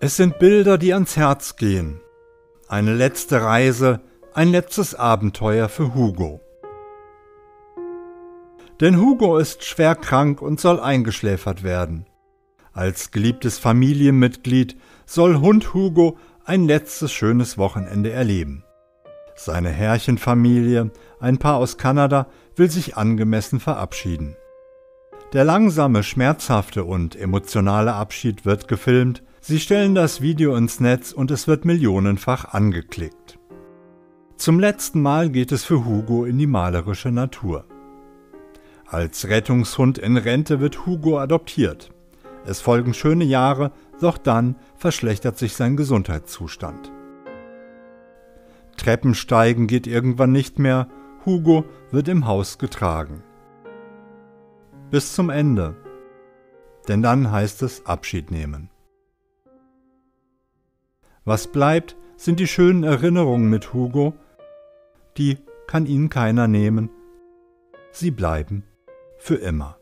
Es sind Bilder, die ans Herz gehen. Eine letzte Reise, ein letztes Abenteuer für Hugo. Denn Hugo ist schwer krank und soll eingeschläfert werden. Als geliebtes Familienmitglied soll Hund Hugo ein letztes schönes Wochenende erleben. Seine Herrchenfamilie, ein Paar aus Kanada, will sich angemessen verabschieden. Der langsame, schmerzhafte und emotionale Abschied wird gefilmt, sie stellen das Video ins Netz und es wird millionenfach angeklickt. Zum letzten Mal geht es für Hugo in die malerische Natur. Als Rettungshund in Rente wird Hugo adoptiert. Es folgen schöne Jahre, doch dann verschlechtert sich sein Gesundheitszustand. Treppensteigen geht irgendwann nicht mehr, Hugo wird im Haus getragen. Bis zum Ende. Denn dann heißt es Abschied nehmen. Was bleibt, sind die schönen Erinnerungen mit Hugo, die kann ihnen keiner nehmen. Sie bleiben für immer.